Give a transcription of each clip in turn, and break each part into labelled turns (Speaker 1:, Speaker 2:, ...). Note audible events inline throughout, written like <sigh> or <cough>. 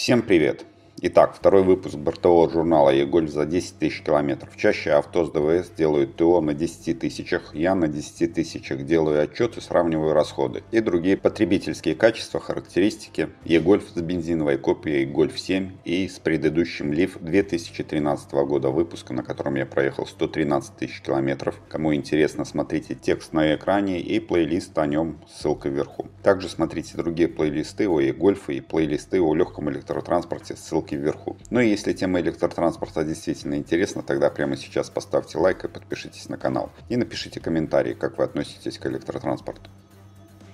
Speaker 1: Всем привет! Итак, второй выпуск бортового журнала «Егольф за 10 тысяч километров». Чаще авто с ДВС делают ТО на 10 тысячах, я на 10 тысячах делаю отчет и сравниваю расходы. И другие потребительские качества, характеристики «Егольф» с бензиновой копией «Гольф 7» и с предыдущим «Лиф» 2013 года выпуска, на котором я проехал 113 тысяч километров. Кому интересно, смотрите текст на экране и плейлист о нем, ссылка вверху. Также смотрите другие плейлисты о «Егольфе» и плейлисты о легком электротранспорте, ссылки ссылки вверху. Ну и если тема электротранспорта действительно интересна, тогда прямо сейчас поставьте лайк и подпишитесь на канал. И напишите комментарии, как вы относитесь к электротранспорту.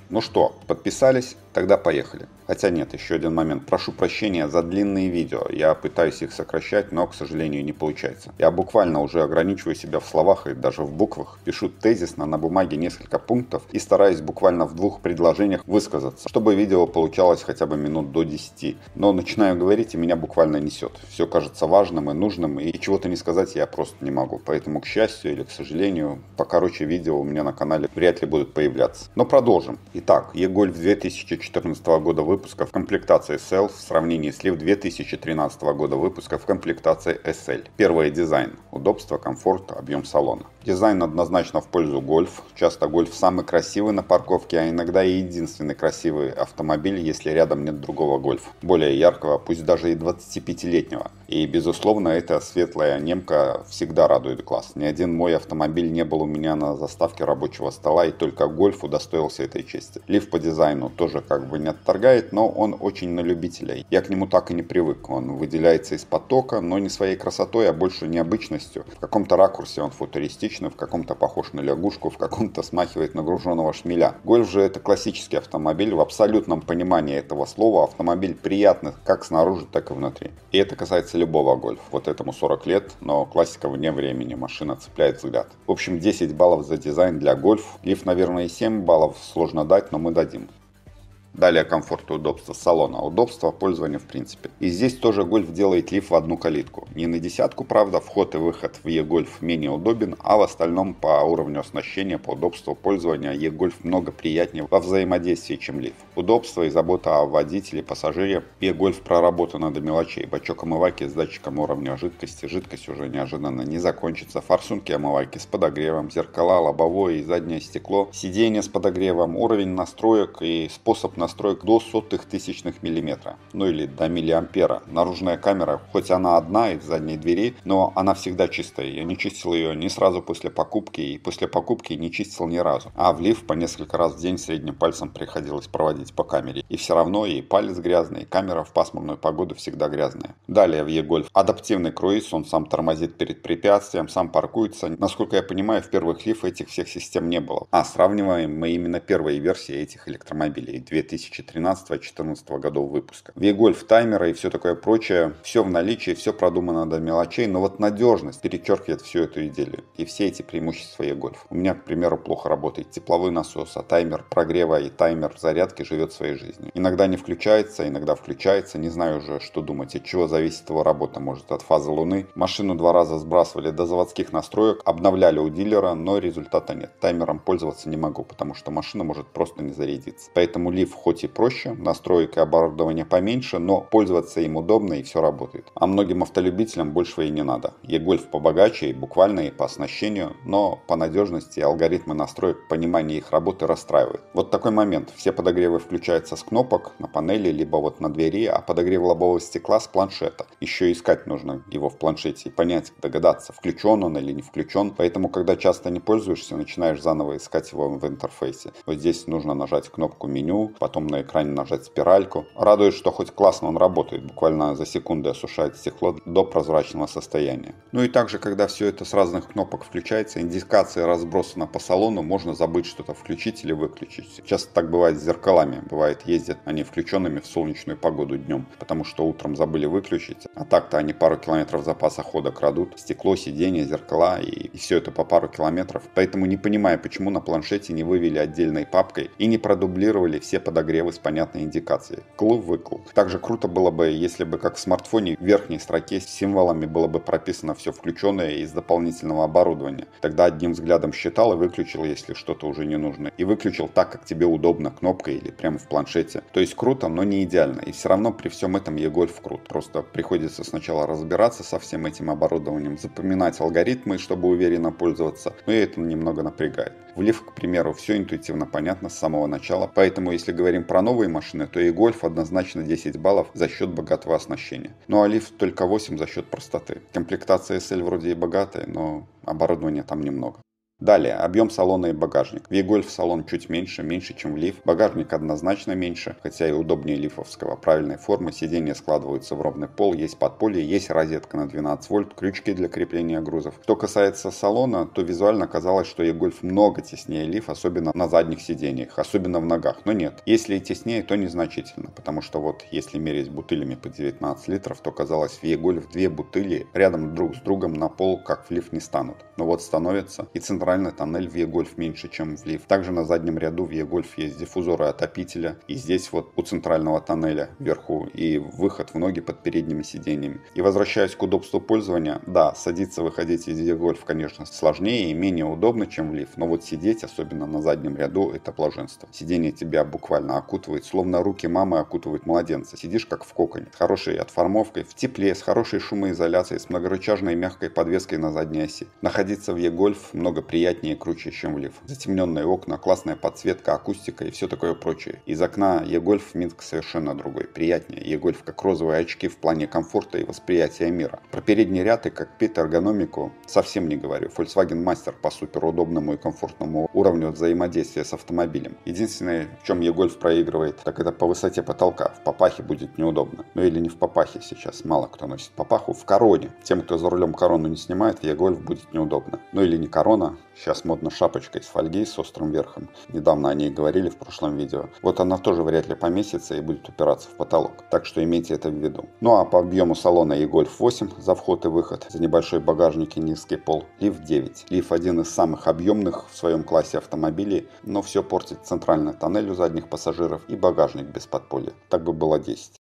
Speaker 1: Ну что, подписались? Тогда поехали. Хотя нет, еще один момент. Прошу прощения за длинные видео. Я пытаюсь их сокращать, но, к сожалению, не получается. Я буквально уже ограничиваю себя в словах и даже в буквах. Пишу тезисно на бумаге несколько пунктов и стараюсь буквально в двух предложениях высказаться, чтобы видео получалось хотя бы минут до 10. Но начинаю говорить и меня буквально несет. Все кажется важным и нужным, и чего-то не сказать я просто не могу. Поэтому, к счастью или к сожалению, покороче видео у меня на канале вряд ли будут появляться. Но продолжим. Итак, E-Golf 2004 2014 года выпуска в комплектации SL в сравнении с Leaf 2013 года выпуска в комплектации SL. Первое дизайн. Удобство, комфорт, объем салона. Дизайн однозначно в пользу Golf. Часто Golf самый красивый на парковке, а иногда и единственный красивый автомобиль, если рядом нет другого Golf. Более яркого, пусть даже и 25-летнего. И безусловно эта светлая немка всегда радует глаз. Ни один мой автомобиль не был у меня на заставке рабочего стола и только Golf удостоился этой чести. Лиф по дизайну тоже как бы не отторгает, но он очень на любителя. Я к нему так и не привык. Он выделяется из потока, но не своей красотой, а больше необычностью. В каком-то ракурсе он футуристичный, в каком-то похож на лягушку, в каком-то смахивает на груженного шмеля. Гольф же это классический автомобиль. В абсолютном понимании этого слова автомобиль приятный как снаружи, так и внутри. И это касается любого гольфа. Вот этому 40 лет, но классика вне времени. Машина цепляет взгляд. В общем, 10 баллов за дизайн для гольф. Лифт, наверное, и 7 баллов сложно дать, но мы дадим. Далее комфорт и удобство салона, удобство пользования в принципе. И здесь тоже Гольф делает лифт в одну калитку. Не на десятку, правда, вход и выход в E-Golf менее удобен, а в остальном по уровню оснащения, по удобству пользования E-Golf много приятнее во взаимодействии, чем лифт. Удобство и забота о водителе, пассажире. E-Golf проработана до мелочей. Бачок омывайки с датчиком уровня жидкости. Жидкость уже неожиданно не закончится. Форсунки омывайки с подогревом, зеркала, лобовое и заднее стекло, сиденье с подогревом, уровень настроек и способ настройки настроек до сотых тысячных миллиметра, ну или до миллиампера. Наружная камера, хоть она одна из задней двери, но она всегда чистая. Я не чистил ее ни сразу после покупки, и после покупки не чистил ни разу. А в лифт по несколько раз в день средним пальцем приходилось проводить по камере. И все равно и палец грязный, и камера в пасмурную погоду всегда грязная. Далее в E-Golf адаптивный круиз, он сам тормозит перед препятствием, сам паркуется. Насколько я понимаю, в первых лиф этих всех систем не было. А сравниваем мы именно первые версии этих электромобилей 2000 2013-2014 годов выпуска. V-Golf таймера и все такое прочее, все в наличии, все продумано до мелочей, но вот надежность перечеркивает всю эту идею и все эти преимущества E-Golf. У меня, к примеру, плохо работает тепловой насос, а таймер прогрева и таймер зарядки живет своей жизнью. Иногда не включается, иногда включается, не знаю уже, что думать, от чего зависит его работа, может от фазы Луны. Машину два раза сбрасывали до заводских настроек, обновляли у дилера, но результата нет. Таймером пользоваться не могу, потому что машина может просто не зарядиться. Поэтому лиф хоть и проще, настройка оборудования поменьше, но пользоваться им удобно и все работает. А многим автолюбителям большего и не надо. E-Golf побогаче и буквально и по оснащению, но по надежности алгоритмы настроек, понимание их работы расстраивают. Вот такой момент. Все подогревы включаются с кнопок на панели, либо вот на двери, а подогрев лобового стекла с планшета. Еще искать нужно его в планшете и понять, догадаться, включен он или не включен. Поэтому, когда часто не пользуешься, начинаешь заново искать его в интерфейсе. Вот здесь нужно нажать кнопку меню, потом потом на экране нажать спиральку. Радует, что хоть классно он работает, буквально за секунды осушает стекло до прозрачного состояния. Ну и также, когда все это с разных кнопок включается, индикация разбросана по салону, можно забыть что-то включить или выключить. Часто так бывает с зеркалами, бывает ездят они включенными в солнечную погоду днем, потому что утром забыли выключить, а так-то они пару километров запаса хода крадут, стекло, сиденье, зеркала и, и все это по пару километров. Поэтому не понимаю, почему на планшете не вывели отдельной папкой и не продублировали все под подогревы с понятной индикацией. Кл-выкл. Также круто было бы, если бы как в смартфоне в верхней строке с символами было бы прописано все включенное из дополнительного оборудования. Тогда одним взглядом считал и выключил, если что-то уже не нужно. И выключил так, как тебе удобно, кнопкой или прямо в планшете. То есть круто, но не идеально. И все равно при всем этом e-гольф крут. Просто приходится сначала разбираться со всем этим оборудованием, запоминать алгоритмы, чтобы уверенно пользоваться. Но и это немного напрягает. В Leaf, к примеру, все интуитивно понятно с самого начала, поэтому если говорим про новые машины, то и Golf однозначно 10 баллов за счет богатого оснащения. Ну а Leaf только 8 за счет простоты. Комплектация SL вроде и богатая, но оборудования там немного. Далее, объем салона и багажник. В E-Golf салон чуть меньше, меньше, чем в Leaf. Багажник однозначно меньше, хотя и удобнее лифовского. Правильной формы, сиденья складываются в ровный пол, есть подполье, есть розетка на 12 вольт, крючки для крепления грузов. Что касается салона, то визуально казалось, что E-Golf много теснее Leaf, особенно на задних сиденьях, особенно в ногах. Но нет, если и теснее, то незначительно, потому что вот если мерить бутылями по 19 литров, то казалось в E-Golf две бутыли рядом друг с другом на пол, как в Leaf не станут. Но вот становится и центр центральный тоннель в E-Golf меньше, чем в Leaf. Также на заднем ряду в E-Golf есть диффузоры отопителя. И здесь вот у центрального тоннеля вверху и выход в ноги под передними сиденьями. И возвращаясь к удобству пользования, да, садиться, выходить из E-Golf, конечно, сложнее и менее удобно, чем в Leaf. Но вот сидеть, особенно на заднем ряду, это блаженство. Сиденье тебя буквально окутывает, словно руки мамы окутывают младенца. Сидишь как в коконе. С хорошей отформовкой, в тепле, с хорошей шумоизоляцией, с многорычажной мягкой подвеской на задней оси. Находиться в E-Golf много приятнее приятнее и круче, чем в Лив. Затемненные окна, классная подсветка, акустика и все такое прочее. Из окна E-Golf Минск совершенно другой, приятнее. E-Golf как розовые очки в плане комфорта и восприятия мира. Про передний ряд и кокпит эргономику совсем не говорю. Volkswagen Master по суперудобному и комфортному уровню взаимодействия с автомобилем. Единственное, в чем E-Golf проигрывает, так это по высоте потолка. В папахе будет неудобно. Ну или не в папахе сейчас, мало кто носит папаху. В короне. Тем, кто за рулем корону не снимает, E-Golf будет неудобно. Ну или не корона, Сейчас модно шапочка из фольги с острым верхом. Недавно о ней говорили в прошлом видео. Вот она тоже вряд ли поместится и будет упираться в потолок. Так что имейте это в виду. Ну а по объему салона e-Golf 8 за вход и выход, за небольшой багажник и низкий пол, Leaf 9. Leaf один из самых объемных в своем классе автомобилей, но все портит центральный тоннель у задних пассажиров и багажник без подполья. Так бы было 10.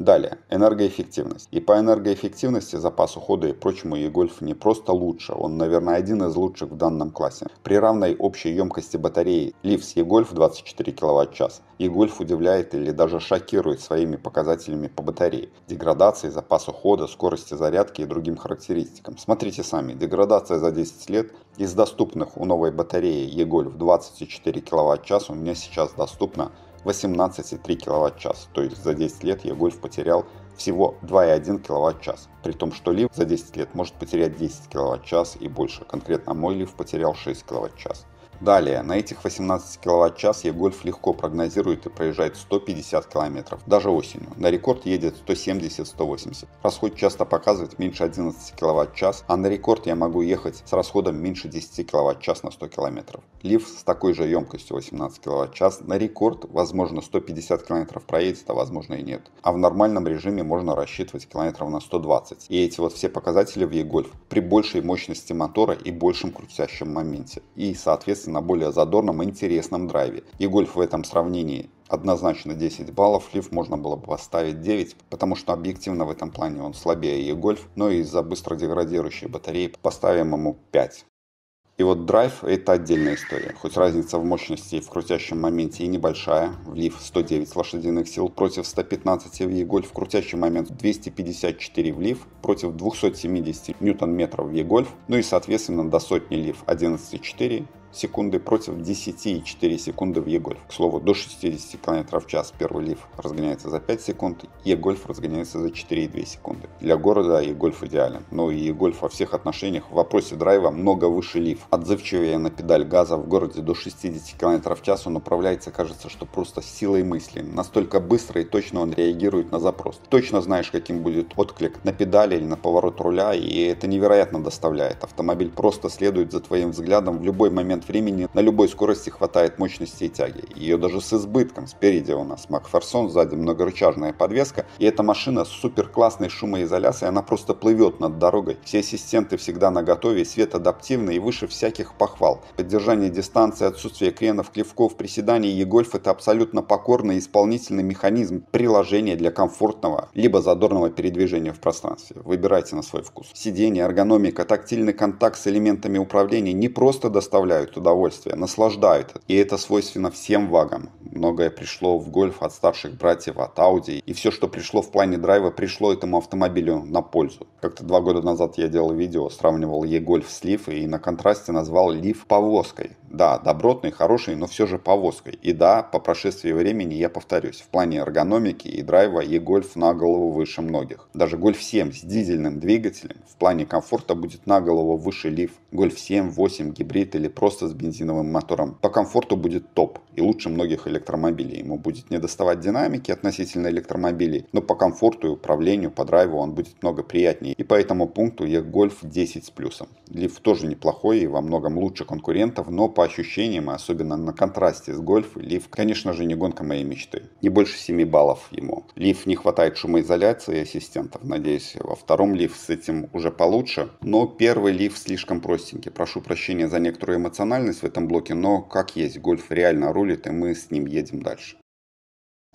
Speaker 1: Далее, энергоэффективность. И по энергоэффективности, запас ухода и прочему e-Golf не просто лучше, он, наверное, один из лучших в данном классе. При равной общей емкости батареи Leaf с e-Golf 24 кВт-час. E-Golf удивляет или даже шокирует своими показателями по батарее, деградацией, запас ухода, скорости зарядки и другим характеристикам. Смотрите сами, деградация за 10 лет из доступных у новой батареи e-Golf 24 кВт-час у меня сейчас доступна 18,3 кВт-час. То есть за 10 лет я гольф потерял всего 2,1 кВт-час. При том, что лифт за 10 лет может потерять 10 кВт-час и больше. Конкретно мой лифт потерял 6 кВт-час. Далее, на этих 18 кВт-час E-Golf легко прогнозирует и проезжает 150 км, даже осенью. На рекорд едет 170-180. Расход часто показывает меньше 11 кВт-час, а на рекорд я могу ехать с расходом меньше 10 кВт-час на 100 км. Лиф с такой же емкостью 18 кВт-час на рекорд, возможно 150 км проедет, а возможно и нет. А в нормальном режиме можно рассчитывать километров на 120. И эти вот все показатели в E-Golf при большей мощности мотора и большем крутящем моменте. И соответственно на более задорном и интересном драйве. И гольф в этом сравнении однозначно 10 баллов, лиф можно было бы поставить 9, потому что объективно в этом плане он слабее и гольф, но из-за быстро деградирующей батареи поставим ему 5. И вот драйв это отдельная история. Хоть разница в мощности в крутящем моменте и небольшая, в лиф 109 лошадиных сил против 115 в E-Golf, крутящий момент 254 в лиф против 270 ньютон-метров в E-Golf, ну и соответственно до сотни лиф 11,4 секунды против 10,4 секунды в E-Golf. К слову, до 60 км в час первый лиф разгоняется за 5 секунд, E-Golf разгоняется за 4,2 секунды. Для города E-Golf идеален, но и E-Golf во всех отношениях в вопросе драйва много выше лиф. Отзывчивее на педаль газа в городе до 60 км в час он управляется, кажется, что просто силой мысли. Настолько быстро и точно он реагирует на запрос. Точно знаешь, каким будет отклик на педали или на поворот руля, и это невероятно доставляет. Автомобиль просто следует за твоим взглядом в любой момент момент времени на любой скорости хватает мощности и тяги. Ее даже с избытком. Спереди у нас Макферсон, сзади многорычажная подвеска. И эта машина с супер классной шумоизоляцией, она просто плывет над дорогой. Все ассистенты всегда на готове, свет адаптивный и выше всяких похвал. Поддержание дистанции, отсутствие кренов, клевков, приседаний и гольф это абсолютно покорный исполнительный механизм приложения для комфортного либо задорного передвижения в пространстве. Выбирайте на свой вкус. Сиденье, эргономика, тактильный контакт с элементами управления не просто доставляют удовольствие, наслаждают. И это свойственно всем вагам. Многое пришло в гольф от старших братьев, от Audi. И все, что пришло в плане драйва, пришло этому автомобилю на пользу. Как-то два года назад я делал видео, сравнивал E-Golf с Leaf и на контрасте назвал Leaf повозкой. Да, добротный, хороший, но все же повозкой. И да, по прошествии времени я повторюсь, в плане эргономики и драйва E-Golf на голову выше многих. Даже Golf 7 с дизельным двигателем в плане комфорта будет на голову выше Leaf. Golf 7, 8, гибрид или просто с бензиновым мотором. По комфорту будет топ и лучше многих электромобилей. Ему будет не доставать динамики относительно электромобилей, но по комфорту и управлению, по драйву он будет много приятнее. И по этому пункту E-Golf 10 с плюсом. Leaf тоже неплохой и во многом лучше конкурентов, но по ощущениям, и особенно на контрасте с Golf, Leaf, конечно же, не гонка моей мечты. Не больше 7 баллов ему. Leaf не хватает шумоизоляции ассистентов. Надеюсь, во втором Leaf с этим уже получше. Но первый Leaf слишком простенький. Прошу прощения за некоторую эмоциональность в этом блоке, но как есть, Golf реально рулит, и мы с ним едем дальше.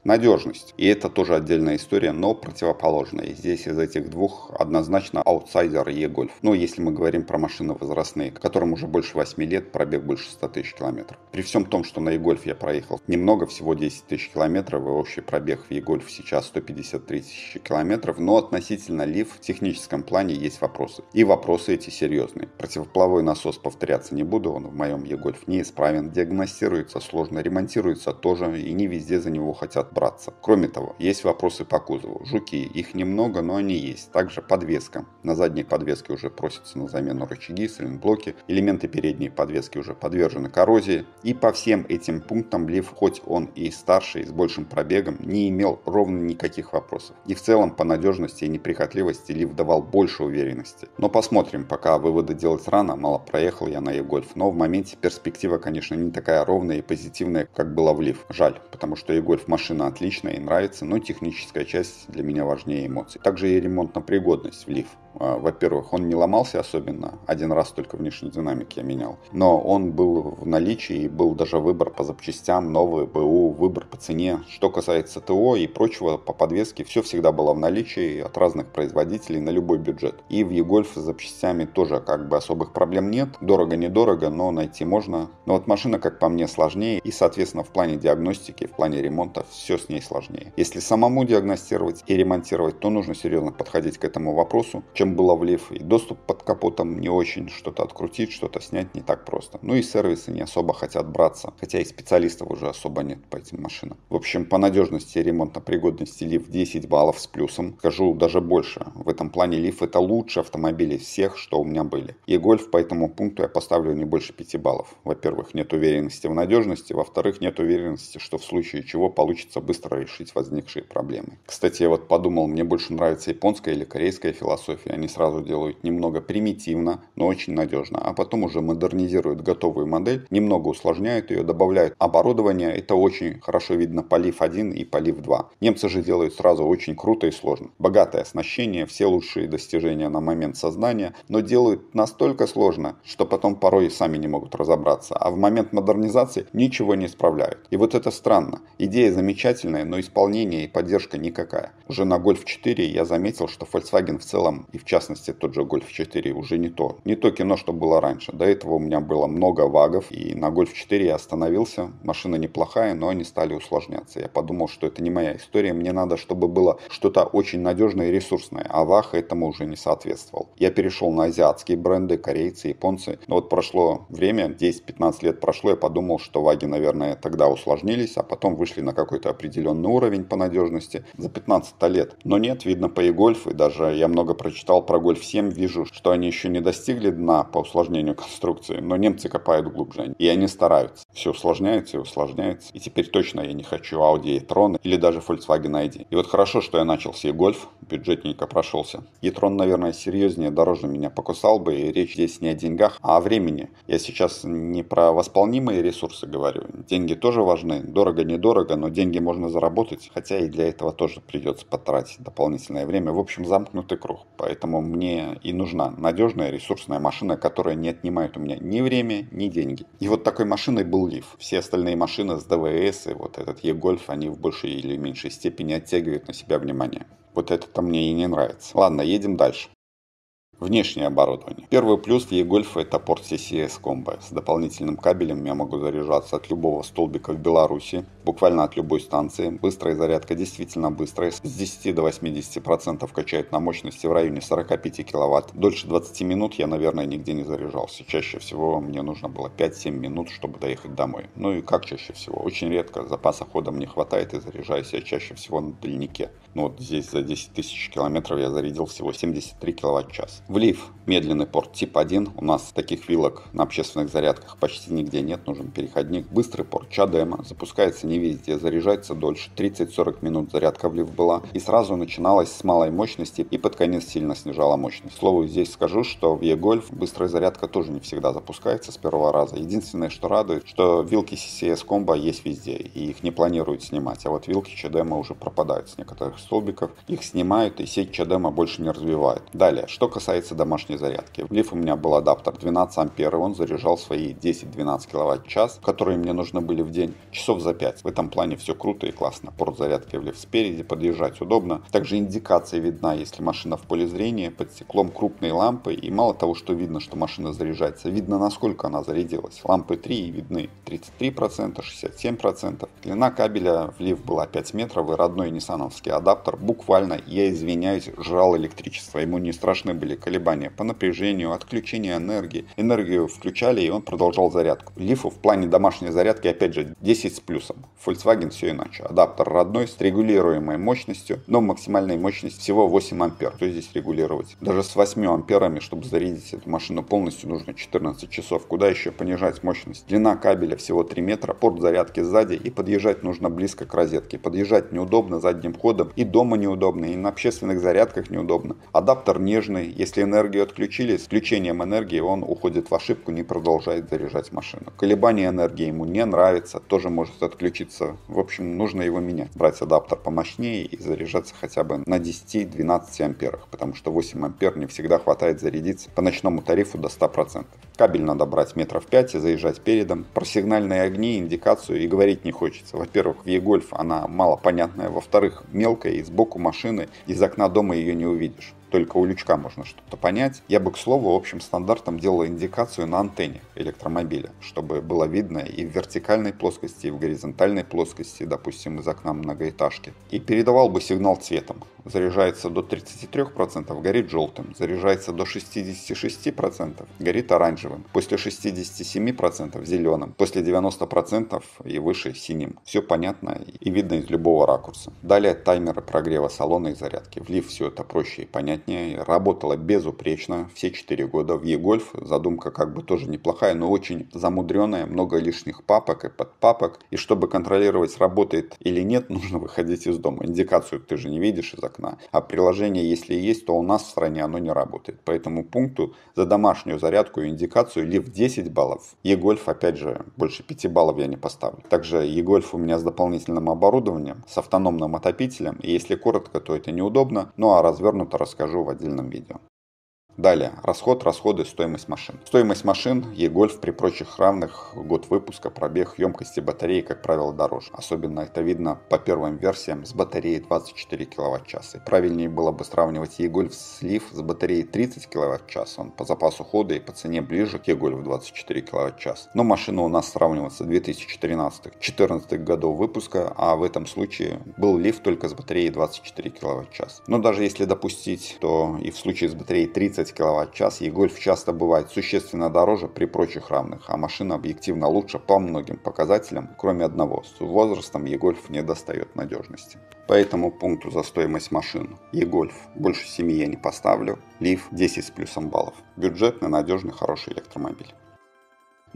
Speaker 1: Надежность. И это тоже отдельная история, но противоположная. Здесь из этих двух однозначно аутсайдер E-Golf. Ну, если мы говорим про машины возрастные, которым уже больше 8 лет, пробег больше 100 тысяч километров. При всем том, что на E-Golf я проехал немного, всего 10 тысяч километров, и общий пробег в E-Golf сейчас 153 тысячи километров, но относительно Leaf в техническом плане есть вопросы. И вопросы эти серьезные. Противоплавой насос повторяться не буду, он в моем E-Golf неисправен, диагностируется сложно, ремонтируется тоже, и не везде за него хотят браться. Кроме того, есть вопросы по кузову. Жуки, их немного, но они есть. Также подвеска. На задней подвеске уже просятся на замену рычаги, сайлентблоки. Элементы передней подвески уже подвержены коррозии. И по всем этим пунктам Leaf, хоть он и старший, с большим пробегом, не имел ровно никаких вопросов. И в целом по надежности и неприхотливости Leaf давал больше уверенности. Но посмотрим, пока выводы делать рано, мало проехал я на e-Golf. Но в моменте перспектива, конечно, не такая ровная и позитивная, как была в Leaf. Жаль, потому что e-Golf машина отличная и нравится, но техническая часть для меня важнее эмоций. Также и ремонтно-пригодность в Leaf. А, во-первых, он не ломался особенно, один раз только внешний динамик я менял, но он был в наличии и был даже выбор по запчастям, новые БУ, выбор по цене. Что касается ТО и прочего по подвеске, все всегда было в наличии от разных производителей на любой бюджет. И в E-Golf с запчастями тоже как бы особых проблем нет, дорого-недорого, но найти можно. Но вот машина, как по мне, сложнее и, соответственно, в плане диагностики, в плане ремонта все с ней сложнее. Если самому диагностировать и ремонтировать, то нужно серьезно подходить к этому вопросу, чем чем было в Leaf. И доступ под капотом не очень, что-то открутить, что-то снять не так просто. Ну и сервисы не особо хотят браться, хотя и специалистов уже особо нет по этим машинам. В общем, по надежности и ремонтно-пригодности Leaf 10 баллов с плюсом. Скажу даже больше. В этом плане Leaf это лучший автомобиль из всех, что у меня были. И Golf по этому пункту я поставлю не больше 5 баллов. Во-первых, нет уверенности в надежности. Во-вторых, нет уверенности, что в случае чего получится быстро решить возникшие проблемы. Кстати, я вот подумал, мне больше нравится японская или корейская философия они сразу делают немного примитивно, но очень надежно, а потом уже модернизируют готовую модель, немного усложняют ее, добавляют оборудование, это очень хорошо видно по Leaf 1 и по Leaf 2. Немцы же делают сразу очень круто и сложно. Богатое оснащение, все лучшие достижения на момент создания, но делают настолько сложно, что потом порой и сами не могут разобраться, а в момент модернизации ничего не исправляют. И вот это странно. Идея замечательная, но исполнение и поддержка никакая. Уже на Golf 4 я заметил, что Volkswagen в целом и в частности тот же Golf 4 уже не то. Не то кино, что было раньше. До этого у меня было много вагов, и на Golf 4 я остановился. Машина неплохая, но они стали усложняться. Я подумал, что это не моя история, мне надо, чтобы было что-то очень надежное и ресурсное, а ваг этому уже не соответствовал. Я перешел на азиатские бренды, корейцы, японцы. Но вот прошло время, 10-15 лет прошло, я подумал, что ваги, наверное, тогда усложнились, а потом вышли на какой-то определенный уровень по надежности за 15 лет. Но нет, видно по e-Golf, и даже я много прочитал про Golf 7, вижу, что они еще не достигли дна по усложнению <laughs> конструкции, но немцы копают глубже, и они стараются. Все усложняется и усложняется, и теперь точно я не хочу Audi e-tron или даже Volkswagen ID. И вот хорошо, что я начал с e-Golf, бюджетненько прошелся. e-tron, наверное, серьезнее, дороже меня покусал бы, и речь здесь не о деньгах, а о времени. Я сейчас не про восполнимые ресурсы говорю. Деньги тоже важны, дорого-недорого, но деньги можно заработать, хотя и для этого тоже придется потратить дополнительное время. В общем, замкнутый круг. Поэтому мне и нужна надежная ресурсная машина, которая не отнимает у меня ни время, ни деньги. И вот такой машиной был Лив. Все остальные машины с ДВС и вот этот E-Golf, они в большей или меньшей степени оттягивают на себя внимание. Вот это-то мне и не нравится. Ладно, едем дальше. Внешнее оборудование. Первый плюс в e-Golf это порт CCS Combo. С дополнительным кабелем я могу заряжаться от любого столбика в Беларуси, буквально от любой станции. Быстрая зарядка действительно быстрая. С 10 до 80% качает на мощности в районе 45 киловатт. Дольше 20 минут я, наверное, нигде не заряжался. Чаще всего мне нужно было 5-7 минут, чтобы доехать домой. Ну и как чаще всего? Очень редко. Запаса хода мне хватает и заряжаюсь я чаще всего на дальнике. Ну вот здесь за 10 тысяч километров я зарядил всего 73 киловатт-час. Влив медленный порт тип 1. У нас таких вилок на общественных зарядках почти нигде нет. Нужен переходник. Быстрый порт чадема. Запускается не везде. Заряжается дольше. 30-40 минут зарядка влив была. И сразу начиналась с малой мощности и под конец сильно снижала мощность. К слову, здесь скажу, что в e-Golf быстрая зарядка тоже не всегда запускается с первого раза. Единственное, что радует, что вилки CCS Combo есть везде. И их не планируют снимать. А вот вилки чадема уже пропадают с некоторых столбиков. Их снимают и сеть чадема больше не развивает. Далее, что касается домашней зарядки. В Leaf у меня был адаптер 12 ампер, и он заряжал свои 10-12 киловатт-час, которые мне нужны были в день, часов за 5. В этом плане все круто и классно. Порт зарядки в Leaf спереди, подъезжать удобно. Также индикация видна, если машина в поле зрения, под стеклом крупные лампы, и мало того, что видно, что машина заряжается, видно, насколько она зарядилась. Лампы 3 видны 33%, 67%. Длина кабеля в Leaf была 5 метров, и родной ниссановский адаптер буквально, я извиняюсь, жрал электричество. Ему не страшны были колебания по напряжению, отключение энергии. Энергию включали, и он продолжал зарядку. Лифу в плане домашней зарядки, опять же, 10 с плюсом. Volkswagen все иначе. Адаптер родной с регулируемой мощностью, но максимальной мощность всего 8 ампер. Что здесь регулировать? Даже с 8 амперами, чтобы зарядить эту машину полностью, нужно 14 часов. Куда еще понижать мощность? Длина кабеля всего 3 метра, порт зарядки сзади, и подъезжать нужно близко к розетке. Подъезжать неудобно задним ходом, и дома неудобно, и на общественных зарядках неудобно. Адаптер нежный, если энергию отключили, с включением энергии он уходит в ошибку, не продолжает заряжать машину. Колебание энергии ему не нравится, тоже может отключиться. В общем, нужно его менять. Брать адаптер помощнее и заряжаться хотя бы на 10-12 амперах, потому что 8 ампер не всегда хватает зарядиться по ночному тарифу до 100%. Кабель надо брать метров 5 и заезжать передом. Про сигнальные огни, индикацию и говорить не хочется. Во-первых, в e-Golf она мало понятная. Во-вторых, мелкая и сбоку машины, из окна дома ее не увидишь только у лючка можно что-то понять. Я бы, к слову, общим стандартом делал индикацию на антенне электромобиля, чтобы было видно и в вертикальной плоскости, и в горизонтальной плоскости, допустим, из окна многоэтажки. И передавал бы сигнал цветом. Заряжается до 33%, горит желтым. Заряжается до 66%, горит оранжевым. После 67% зеленым. После 90% и выше синим. Все понятно и видно из любого ракурса. Далее таймеры прогрева салона и зарядки. Влив все это проще и понятнее работала безупречно все 4 года в e-Golf. Задумка как бы тоже неплохая, но очень замудренная, много лишних папок и подпапок. И чтобы контролировать, работает или нет, <laughs> нужно выходить из дома. Индикацию ты же не видишь из окна. А приложение, если есть, то у нас в стране оно не работает. По этому пункту за домашнюю зарядку и индикацию лив 10 баллов. e-Golf, опять же, больше 5 баллов я не поставлю. Также e-Golf у меня с дополнительным оборудованием, с автономным отопителем. И если коротко, то это неудобно. Ну а развернуто расскажу в отдельном видео. Далее, расход, расходы, стоимость машин. Стоимость машин e-Golf при прочих равных, год выпуска, пробег, емкости батареи, как правило, дороже. Особенно это видно по первым версиям с батареей 24 кВт-часа. Правильнее было бы сравнивать e-Golf Sleeve с батареей 30 кВт-час. Он по запасу хода и по цене ближе к e-Golf 24 кВт-час. Но машина у нас сравнивается 2013-2014 годов выпуска, а в этом случае был Leaf только с батареей 24 кВт-час. Но даже если допустить, то и в случае с батареей 30 30 кВт-час, e-Golf часто бывает существенно дороже при прочих равных, а машина объективно лучше по многим показателям, кроме одного. С возрастом e-Golf не достает надежности. По этому пункту за стоимость машин e-Golf больше 7 я не поставлю, Leaf 10 с плюсом баллов. Бюджетный, надежный, хороший электромобиль.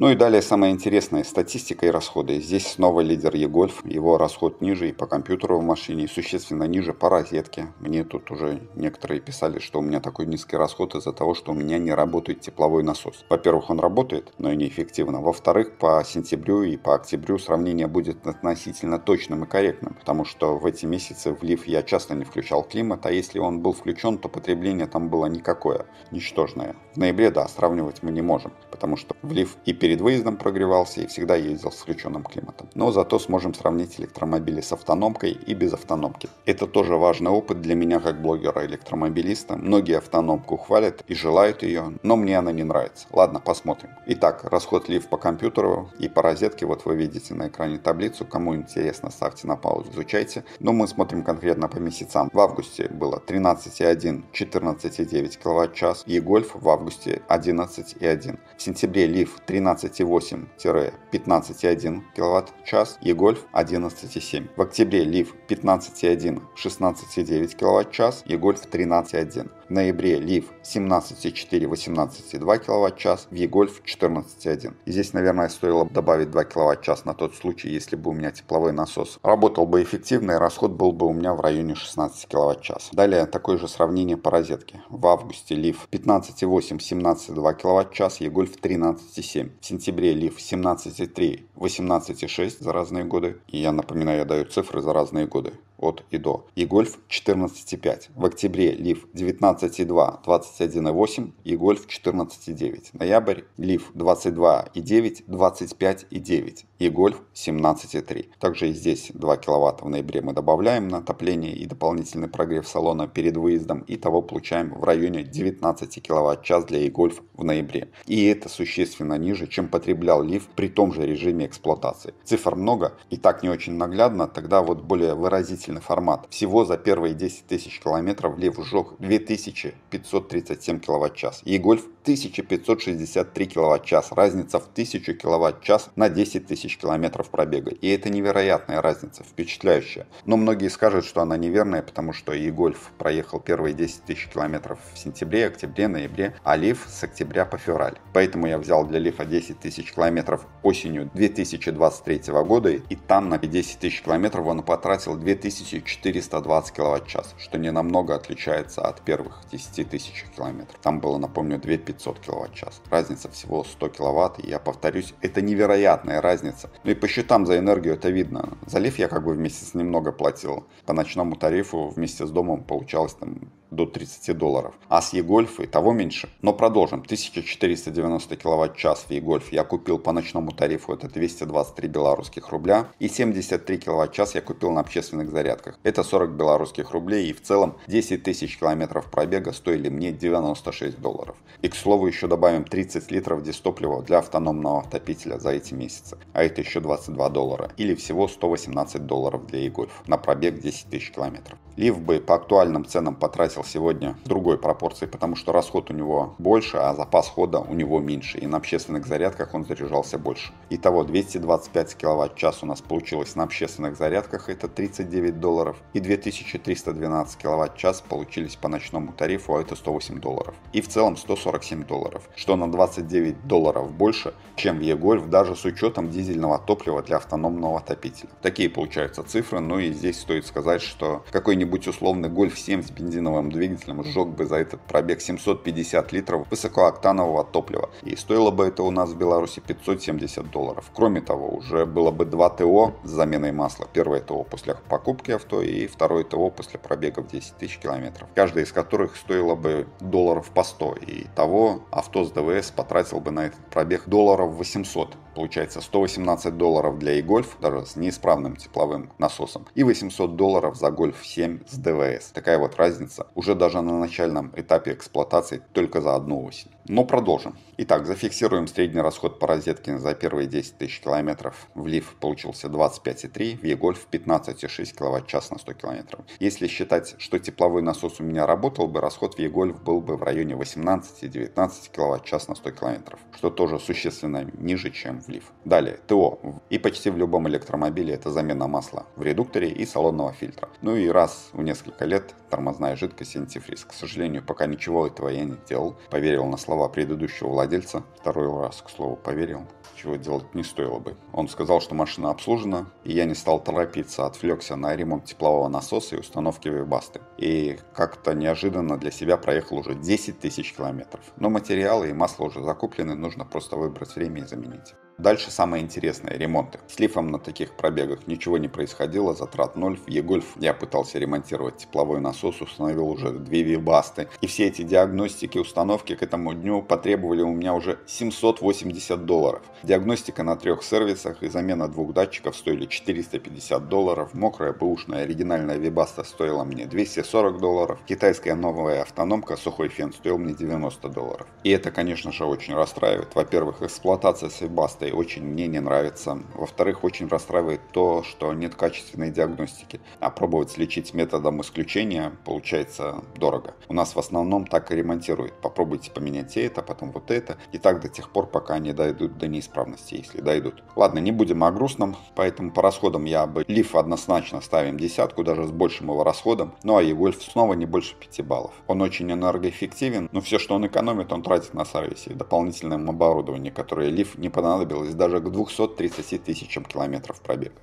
Speaker 1: Ну и далее самое интересное, статистика и расходы. Здесь снова лидер e-Golf, его расход ниже и по компьютеру в машине, и существенно ниже по розетке. Мне тут уже некоторые писали, что у меня такой низкий расход из-за того, что у меня не работает тепловой насос. Во-первых, он работает, но и неэффективно. Во-вторых, по сентябрю и по октябрю сравнение будет относительно точным и корректным, потому что в эти месяцы в лиф я часто не включал климат, а если он был включен, то потребление там было никакое, ничтожное. В ноябре, да, сравнивать мы не можем, потому что в лиф и перед перед выездом прогревался и всегда ездил с включенным климатом. Но зато сможем сравнить электромобили с автономкой и без автономки. Это тоже важный опыт для меня как блогера-электромобилиста. Многие автономку хвалят и желают ее, но мне она не нравится. Ладно, посмотрим. Итак, расход лив по компьютеру и по розетке. Вот вы видите на экране таблицу. Кому интересно, ставьте на паузу, изучайте. Но мы смотрим конкретно по месяцам. В августе было 13,1, 14,9 кВт-час. И гольф в августе 11,1. В сентябре лив 13 12,8-15,1 кВт-час и Golf 11,7. В октябре Leaf 15,1-16,9 кВт-час и Golf 13,1. Ноябре Leaf 17,4-18,2 кВт-час, E-Golf 14,1. И здесь, наверное, стоило добавить 2 кВт-час на тот случай, если бы у меня тепловой насос работал бы эффективно и расход был бы у меня в районе 16 кВт-час. Далее такое же сравнение по розетке. В августе Leaf 15,8-17,2 кВт-час, E-Golf 13,7. В сентябре Лив 17,3, 18,6 за разные годы. И я напоминаю, я даю цифры за разные годы от и до. И Гольф 14,5. В октябре Лив 19,2, 21,8 и Гольф 14,9. Ноябрь Лив 22,9, 25,9 и Гольф 17,3. Также и здесь 2 кВт в ноябре мы добавляем на отопление и дополнительный прогрев салона перед выездом. и того получаем в районе 19 кВт-час для e-Golf в ноябре. И это существенно ниже, чем потреблял Лив при том же режиме эксплуатации. Цифр много и так не очень наглядно, тогда вот более выразительно значительный формат. Всего за первые 10 тысяч километров Лев сжег 2537 киловатт-час. И Гольф 1563 киловатт-час. Разница в 1000 киловатт-час на 10 тысяч километров пробега. И это невероятная разница, впечатляющая. Но многие скажут, что она неверная, потому что и Гольф проехал первые 10 тысяч километров в сентябре, октябре, ноябре, а Лив с октября по февраль. Поэтому я взял для Лифа 10 тысяч километров осенью 2023 года, и там на 10 тысяч километров он потратил 2000 2420 кВт-час, что не намного отличается от первых 10 тысяч километров. Там было, напомню, 2500 кВт-час. Разница всего 100 кВт, и я повторюсь, это невероятная разница. Ну и по счетам за энергию это видно. Залив я как бы в месяц немного платил. По ночному тарифу вместе с домом получалось там до 30 долларов. А с и того меньше. Но продолжим. 1490 киловатт-час в e-Golf я купил по ночному тарифу, это 223 белорусских рубля. И 73 киловатт-час я купил на общественных зарядках. Это 40 белорусских рублей и в целом 10 тысяч километров пробега стоили мне 96 долларов. И к слову еще добавим 30 литров дистоплива для автономного отопителя за эти месяцы. А это еще 22 доллара. Или всего 118 долларов для e-Golf на пробег 10 тысяч километров. Лив бы по актуальным ценам потратил потратил сегодня в другой пропорции, потому что расход у него больше, а запас хода у него меньше. И на общественных зарядках он заряжался больше. Итого 225 киловатт-час у нас получилось на общественных зарядках, это 39 долларов. И 2312 киловатт-час получились по ночному тарифу, а это 108 долларов. И в целом 147 долларов, что на 29 долларов больше, чем в e-Golf, даже с учетом дизельного топлива для автономного отопителя. Такие получаются цифры, ну и здесь стоит сказать, что какой-нибудь условный Golf 7 с бензиновым двигателем сжег бы за этот пробег 750 литров высокооктанового топлива. И стоило бы это у нас в Беларуси 570 долларов. Кроме того, уже было бы два ТО с заменой масла. Первое ТО после покупки авто и второе ТО после пробега в 10 тысяч километров. Каждая из которых стоило бы долларов по 100. И того авто с ДВС потратил бы на этот пробег долларов 800. Получается 118 долларов для e-Golf, даже с неисправным тепловым насосом. И 800 долларов за Golf 7 E8 с ДВС. Такая вот разница уже даже на начальном этапе эксплуатации только за одну осень. Но продолжим. Итак, зафиксируем средний расход по розетке за первые 10 тысяч километров. В Лив получился 25,3, в E-Golf 15,6 кВт-час на 100 километров. Если считать, что тепловой насос у меня работал бы, расход в E-Golf был бы в районе 18-19 кВт-час на 100 километров, что тоже существенно ниже, чем в Лив. Далее, ТО. И почти в любом электромобиле это замена масла в редукторе и салонного фильтра. Ну и раз в несколько лет тормозная жидкость антифриз. К сожалению, пока ничего этого я не делал. Поверил на слова предыдущего владельца. Второй раз, к слову, поверил чего делать не стоило бы. Он сказал, что машина обслужена, и я не стал торопиться, отвлекся на ремонт теплового насоса и установки вебасты. И как-то неожиданно для себя проехал уже 10 тысяч километров. Но материалы и масло уже закуплены, нужно просто выбрать время и заменить. Дальше самое интересное – ремонты. С лифом на таких пробегах ничего не происходило, затрат ноль. В Е-Гольф я пытался ремонтировать тепловой насос, установил уже две вибасты. И все эти диагностики, установки к этому дню потребовали у меня уже 780 долларов. Диагностика на трех сервисах и замена двух датчиков стоили 450 долларов. Мокрая бэушная оригинальная вибаста стоила мне 240 долларов. Китайская новая автономка сухой фен стоил мне 90 долларов. И это, конечно же, очень расстраивает. Во-первых, эксплуатация с вибастой и очень мне не нравится. Во-вторых, очень расстраивает то, что нет качественной диагностики. А пробовать лечить методом исключения получается дорого. У нас в основном так и ремонтируют. Попробуйте поменять это, потом вот это. И так до тех пор, пока не дойдут до неисправности, если дойдут. Ладно, не будем о грустном, поэтому по расходам я бы лиф однозначно ставим десятку, даже с большим его расходом. Ну а e-Golf снова не больше 5 баллов. Он очень энергоэффективен, но все, что он экономит, он тратит на сервисе и дополнительном оборудовании, которое лиф не понадобится увеличилось даже к 230 тысячам километров пробега.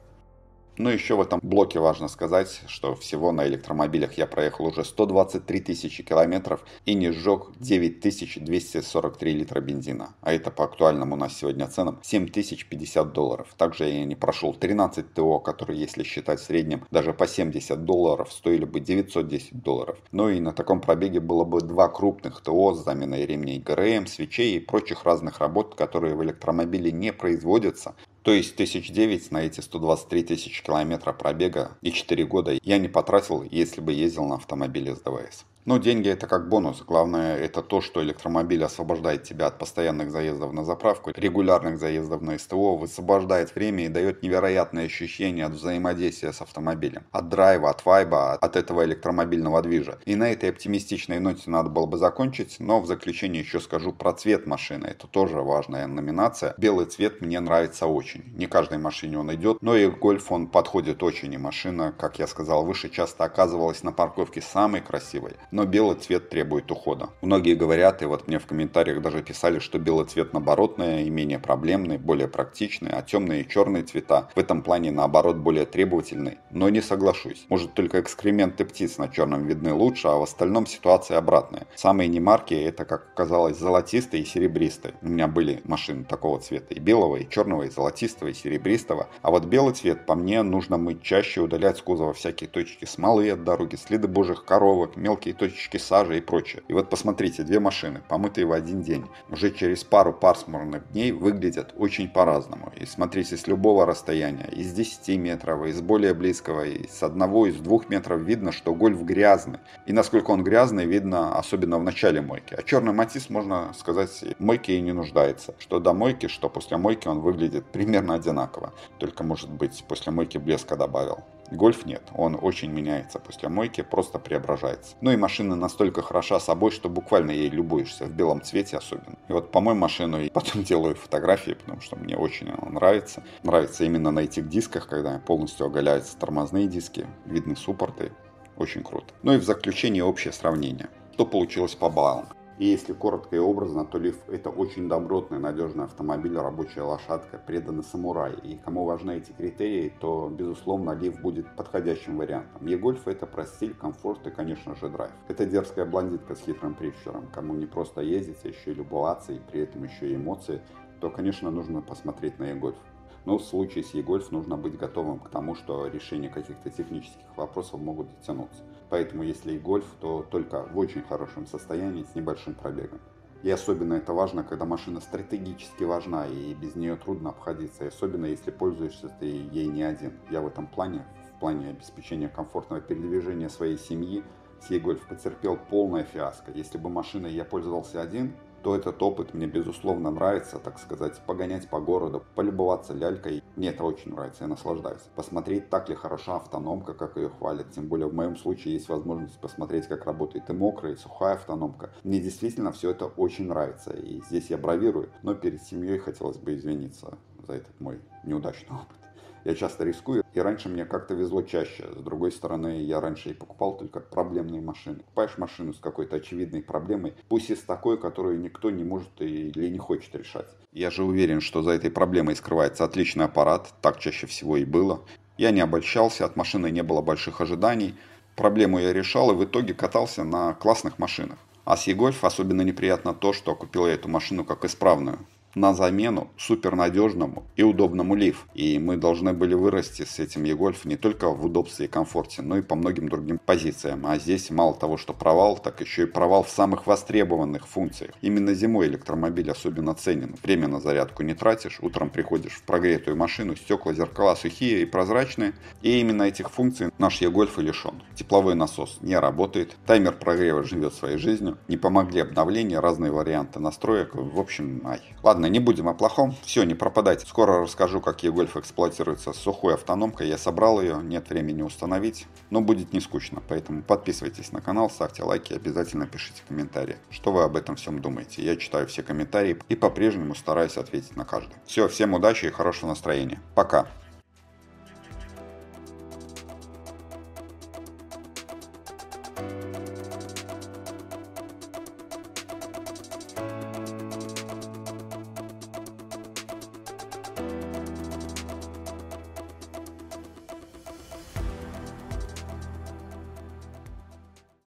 Speaker 1: Но еще в этом блоке важно сказать, что всего на электромобилях я проехал уже 123 тысячи километров и не сжег 9243 литра бензина. А это по актуальным у нас сегодня ценам 7050 долларов. Также я не прошел 13 ТО, которые, если считать в среднем, даже по 70 долларов стоили бы 910 долларов. Ну и на таком пробеге было бы два крупных ТО с заменой ремней ГРМ, свечей и прочих разных работ, которые в электромобиле не производятся, то есть тысяч девять на эти 123 тысячи километров пробега и 4 года я не потратил, если бы ездил на автомобиле с ДВС. Ну, деньги это как бонус. Главное это то, что электромобиль освобождает тебя от постоянных заездов на заправку, регулярных заездов на СТО, высвобождает время и дает невероятное ощущение от взаимодействия с автомобилем. От драйва, от вайба, от этого электромобильного движа. И на этой оптимистичной ноте надо было бы закончить, но в заключение еще скажу про цвет машины. Это тоже важная номинация. Белый цвет мне нравится очень. Не каждой машине он идет, но и гольф он подходит очень. И машина, как я сказал выше, часто оказывалась на парковке самой красивой но белый цвет требует ухода. Многие говорят, и вот мне в комментариях даже писали, что белый цвет наоборотный и менее проблемный, более практичный, а темные и черные цвета в этом плане наоборот более требовательны. Но не соглашусь. Может только экскременты птиц на черном видны лучше, а в остальном ситуация обратная. Самые немаркие это, как оказалось, золотистые и серебристые. У меня были машины такого цвета и белого, и черного, и золотистого, и серебристого. А вот белый цвет по мне нужно мыть чаще, удалять с кузова всякие точки смолы от дороги, следы божьих коровок, мелкие точки точечки сажи и прочее. И вот посмотрите, две машины, помытые в один день, уже через пару пасмурных дней выглядят очень по-разному. И смотрите, с любого расстояния, из 10 метров, из более близкого, из одного, из двух метров видно, что гольф грязный. И насколько он грязный, видно особенно в начале мойки. А черный матис, можно сказать, мойки и не нуждается. Что до мойки, что после мойки он выглядит примерно одинаково. Только, может быть, после мойки блеска добавил. Гольф нет, он очень меняется после мойки, просто преображается. Ну и машина настолько хороша собой, что буквально ей любуешься, в белом цвете особенно. И вот помой машину и <laughs> потом делаю фотографии, потому что мне очень она нравится. Нравится именно на этих дисках, когда полностью оголяются тормозные диски, видны суппорты. Очень круто. Ну и в заключение общее сравнение. Что получилось по баллам? И если коротко и образно, то Лиф это очень добротный, надежный автомобиль, рабочая лошадка, преданный самурай. И кому важны эти критерии, то, безусловно, Лиф будет подходящим вариантом. Е-Гольф это про стиль, комфорт и, конечно же, драйв. Это дерзкая блондинка с хитрым прищуром. Кому не просто ездить, а еще и любоваться, и при этом еще и эмоции, то, конечно, нужно посмотреть на Е-Гольф. Но в случае с e-Golf нужно быть готовым к тому, что решение каких-то технических вопросов могут затянуться. Поэтому если e-Golf, то только в очень хорошем состоянии с небольшим пробегом. И особенно это важно, когда машина стратегически важна и без нее трудно обходиться. И особенно если пользуешься ты ей не один. Я в этом плане в плане обеспечения комфортного передвижения своей семьи, сей гольф потерпел полное фиаско. Если бы машиной я пользовался один, то этот опыт мне безусловно нравится, так сказать, погонять по городу, полюбоваться лялькой. Мне это очень нравится, я наслаждаюсь. Посмотреть, так ли хороша автономка, как ее хвалят. Тем более в моем случае есть возможность посмотреть, как работает и мокрая, и сухая автономка. Мне действительно все это очень нравится. И здесь я бравирую, но перед семьей хотелось бы извиниться за этот мой неудачный опыт я часто рискую, и раньше мне как-то везло чаще. С другой стороны, я раньше и покупал только проблемные машины. Покупаешь машину с какой-то очевидной проблемой, пусть и с такой, которую никто не может или не хочет решать. Я же уверен, что за этой проблемой скрывается отличный аппарат, так чаще всего и было. Я не обольщался, от машины не было больших ожиданий. Проблему я решал и в итоге катался на классных машинах. А с e-Golf особенно неприятно то, что купил я эту машину как исправную на замену супернадежному и удобному Лив. И мы должны были вырасти с этим e-Golf не только в удобстве и комфорте, но и по многим другим позициям. А здесь мало того, что провал, так еще и провал в самых востребованных функциях. Именно зимой электромобиль особенно ценен. Время на зарядку не тратишь, утром приходишь в прогретую машину, стекла, зеркала сухие и прозрачные. И именно этих функций наш e-Golf и лишен. Тепловой насос не работает, таймер прогрева живет своей жизнью, не помогли обновления, разные варианты настроек. В общем, ай. Ладно, Ладно, не будем о плохом. Все, не пропадайте. Скоро расскажу, как e-гольф эксплуатируется с сухой автономкой. Я собрал ее, нет времени установить, но будет не скучно. Поэтому подписывайтесь на канал, ставьте лайки, обязательно пишите комментарии, что вы об этом всем думаете. Я читаю все комментарии и по-прежнему стараюсь ответить на каждый. Все, всем удачи и хорошего настроения. Пока.